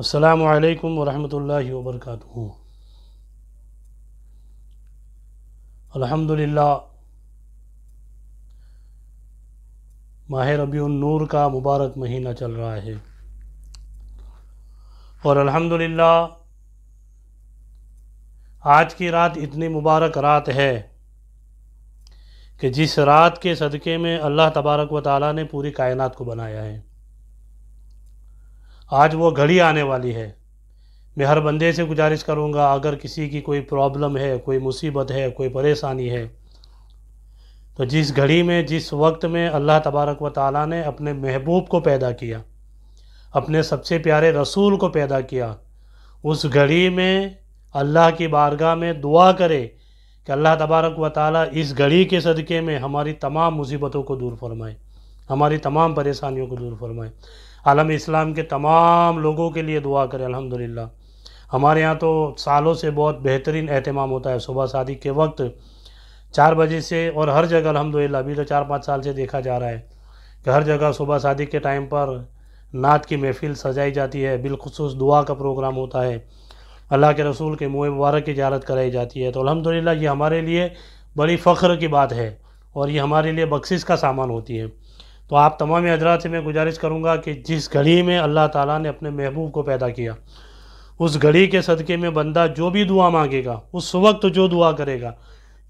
असलकम वरहमल वबरक अल्हम्दुलिल्लाह, माह रबी नूर का मुबारक महीना चल रहा है। और अल्हम्दुलिल्लाह, आज की रात इतनी मुबारक रात है कि जिस रात के सदक़े में अल्लाह तबारक व ताली ने पूरी कायनात को बनाया है। आज वो घड़ी आने वाली है। मैं हर बंदे से गुजारिश करूँगा, अगर किसी की कोई प्रॉब्लम है, कोई मुसीबत है, कोई परेशानी है तो जिस घड़ी में, जिस वक्त में अल्लाह तबारक व ताली ने अपने महबूब को पैदा किया, अपने सबसे प्यारे रसूल को पैदा किया, उस घड़ी में अल्लाह की बारगाह में दुआ करे कि अल्लाह तबारक व ताली इस घड़ी के सदक़े में हमारी तमाम मुसीबतों को दूर फरमाए, हमारी तमाम परेशानियों को दूर फरमाए। आलम इस्लाम के तमाम लोगों के लिए दुआ करें, अल्हम्दुलिल्लाह। हमारे यहाँ तो सालों से बहुत बेहतरीन अहतमाम होता है सुबह शादी के वक्त। चार बजे से और हर जगह अलहमदिल्ला अभी तो चार पाँच साल से देखा जा रहा है कि हर जगह सुबह शादी के टाइम पर नात की महफिल सजाई जाती है, बिलखसूस दुआ का प्रोग्राम होता है। अल्लाह के रसूल के मुँह मुबारक की जारत कराई जाती है। तो अलहमदिल्ला ये हमारे लिए बड़ी फ़ख्र की बात है और ये हमारे लिए बख्शिश का सामान होती है। तो आप तमाम हजरात से मैं गुजारिश करूँगा कि जिस घड़ी में अल्लाह ताला ने अपने महबूब को पैदा किया, उस घड़ी के सदक़े में बंदा जो भी दुआ मांगेगा, उस वक्त जो दुआ करेगा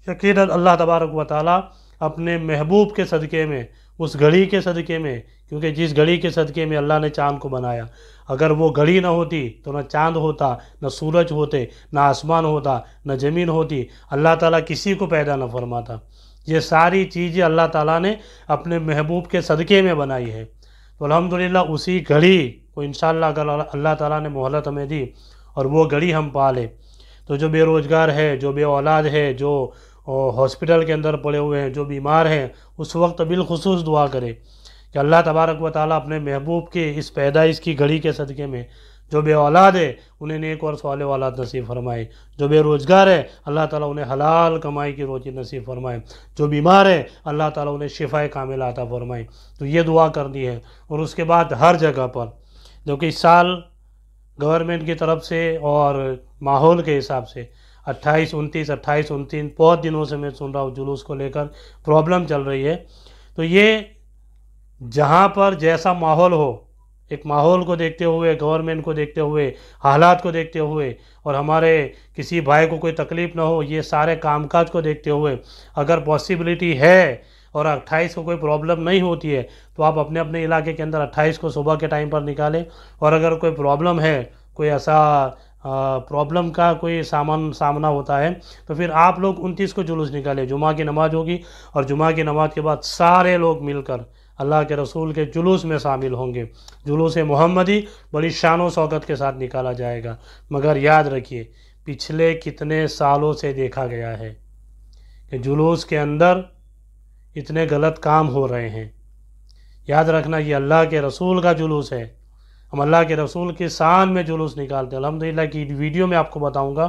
यकीन अल्लाह तबारक व ताली अपने महबूब के सदक़े में, उस घड़ी के सदक़े में, क्योंकि जिस घड़ी के सदक़े में अल्लाह ने चाँद को बनाया, अगर वो घड़ी ना होती तो ना चाँद होता, न सूरज होते, ना आसमान होता, न ज़मीन होती, अल्लाह ताला किसी को पैदा न फरमाता। ये सारी चीज़ें अल्लाह ताला ने अपने महबूब के सदक़े में बनाई है। तो अल्हम्दुलिल्लाह उसी घड़ी को इन अगर अल्लाह ताला ने मोहलत हमें दी और वो घड़ी हम पा पाले। तो जो बेरोज़गार है, जो बे औलाद है, जो हॉस्पिटल के अंदर पड़े हुए हैं, जो बीमार हैं, उस वक्त बिलखसूस दुआ करे कि अल्लाह तबारक व ताली अपने महबूब के इस पैदाइश की घड़ी के सदक़े में जो बे औलाद है, उन्हें नेक और सवाल औलाद नसीब फरमाए। जो बेरोज़गार है, अल्लाह ताला उन्हें हलाल कमाई की रोज़ी नसीब फरमाए। जो बीमार है, अल्लाह ताला उन्हें शिफा कामिल आता फरमाए। तो ये दुआ करनी है। और उसके बाद हर जगह पर, जो कि इस साल गवर्नमेंट की तरफ़ से और माहौल के हिसाब से, अट्ठाईस, उनतीस अट्ठाईस उनतीस बहुत दिनों से मैं सुन रहा हूँ जुलूस को लेकर, प्रॉब्लम चल रही है। तो ये जहाँ पर जैसा माहौल हो एक माहौल को देखते हुए गवर्नमेंट को देखते हुए, हालात को देखते हुए और हमारे किसी भाई को कोई तकलीफ़ ना हो, ये सारे कामकाज को देखते हुए अगर पॉसिबिलिटी है और 28 को कोई प्रॉब्लम नहीं होती है तो आप अपने अपने इलाके के अंदर 28 को सुबह के टाइम पर निकालें। और अगर कोई प्रॉब्लम है, कोई ऐसा प्रॉब्लम का कोई सामान, सामना होता है तो फिर आप लोग उनतीस को जुलूस निकालें। जुमा की नमाज़ होगी और जुमा की नमाज़ के बाद सारे लोग मिलकर अल्लाह के रसूल के जुलूस में शामिल होंगे। जुलूस मोहम्मदी बड़ी शान व शौकत के साथ निकाला जाएगा। मगर याद रखिए, पिछले कितने सालों से देखा गया है कि जुलूस के अंदर इतने गलत काम हो रहे हैं। याद रखना, ये अल्लाह के रसूल का जुलूस है। हम अल्लाह के रसूल के शान में जुलूस निकालते हैं। अलहमदिल्ला की वीडियो में आपको बताऊँगा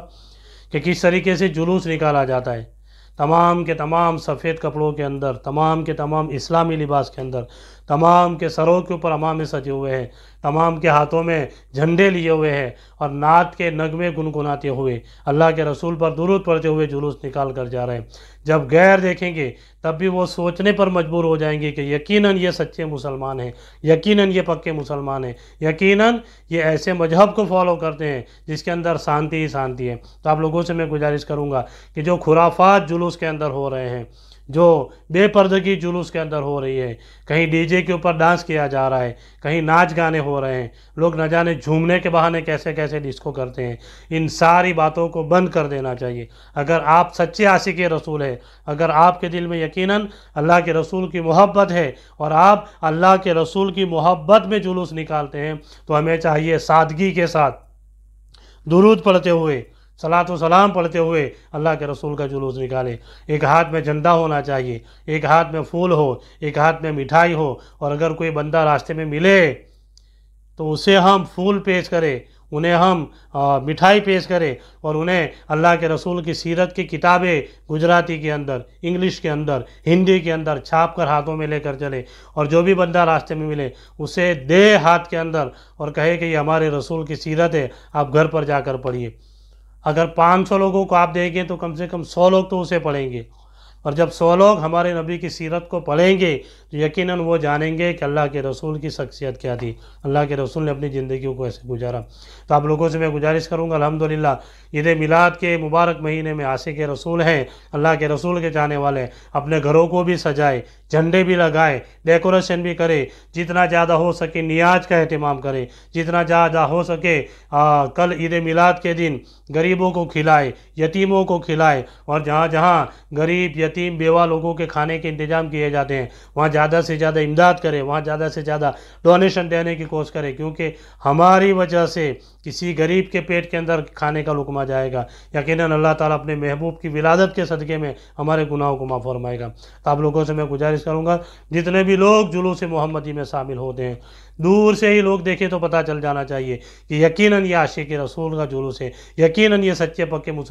कि किस तरीके से जुलूस निकाला जाता है। तमाम के तमाम सफ़ेद कपड़ों के अंदर, तमाम के तमाम इस्लामी लिबास के अंदर, तमाम के सरों के ऊपर अमामे सजे हुए हैं। तमाम के हाथों में झंडे लिए हुए हैं और नात के नगमे गुनगुनाते हुए, अल्लाह के रसूल पर दुरुद पड़ते हुए जुलूस निकाल कर जा रहे हैं। जब गैर देखेंगे, तब भी वो सोचने पर मजबूर हो जाएँगे कि यकीनन ये सच्चे मुसलमान हैं, यकीनन ये पक्के मुसलमान हैं, यकीनन ये ऐसे मज़हब को फॉलो करते हैं जिसके अंदर शांति ही शांति है। तो आप लोगों से मैं गुजारिश करूँगा कि जो खुराफात जुलूस के अंदर हो रहे हैं जो बेपर्दगी जुलूस के अंदर हो रही है। कहीं डीजे के ऊपर डांस किया जा रहा है, कहीं नाच गाने हो रहे हैं। लोग न जाने झूमने के बहाने कैसे कैसे डिस्को करते हैं। इन सारी बातों को बंद कर देना चाहिए। अगर आप सच्चे आशिक रसूल है, अगर आपके दिल में यकीनन अल्लाह के रसूल की मोहब्बत है, और आप अल्लाह के रसूल की मोहब्बत में जुलूस निकालते हैं तो हमें चाहिए सादगी के साथ। दुरूद पढ़ते हुए सलात सलाम पढ़ते हुए अल्लाह के रसूल का जुलूस निकाले। एक हाथ में झंडा होना चाहिए एक हाथ में फूल हो एक हाथ में मिठाई हो और अगर कोई बंदा रास्ते में मिले तो उसे हम फूल पेश करें उन्हें हम आ, मिठाई पेश करें और उन्हें अल्लाह के रसूल की सीरत की किताबें गुजराती के अंदर इंग्लिश के अंदर हिंदी के अंदर छाप कर हाथों में लेकर चले। और जो भी बंदा रास्ते में मिले उसे दे हाथ के अंदर और कहे कि ये हमारे रसूल की सीरत है आप घर पर जाकर पढ़िए। अगर 500 लोगों को आप देंगे तो कम से कम 100 लोग तो उसे पढ़ेंगे। और जब सौ लोग हमारे नबी की सीरत को पढ़ेंगे तो यकीनन वो जानेंगे कि अल्लाह के रसूल की शख्सियत क्या थी। अल्लाह के रसूल ने अपनी ज़िंदगी को ऐसे गुजारा। तो आप लोगों से मैं गुजारिश करूँगा, अल्हम्दुलिल्लाह, ईद मिलाद के मुबारक महीने में आशिक रसूल हैं। अल्लाह के रसूल के जाने वाले अपने घरों को भी सजाए। झंडे भी लगाए डेकोरेशन भी करे जितना ज़्यादा हो सके नियाज का अहतमाम करे जितना ज़्यादा हो सके आ, कल ईद मिलाद के दिन गरीबों को खिलाए यतीमों को खिलाए और जहाँ जहाँ गरीब यतीम बेवा लोगों के खाने के इंतज़ाम किए जाते हैं वहाँ ज़्यादा से ज़्यादा इमदाद करें वहाँ ज़्यादा से ज़्यादा डोनेशन देने की कोशिश करें क्योंकि हमारी वजह से किसी गरीब के पेट के अंदर खाने का लुकमा जाएगा। यकीन अल्लाह ताला अपने महबूब की विलादत के सदक़े में हमारे गुनाहों को माफ़ फरमाएगा। तो आप लोगों से मैं गुजारिश करूँगा। जितने भी लोग जुलूस मोहम्मदी में शामिल होते हैं, दूर से ही लोग देखें तो पता चल जाना चाहिए कि यकीनन ये आशिक रसूल का जुलूस है। यकीनन ये सच्चे पक्के मुसलमान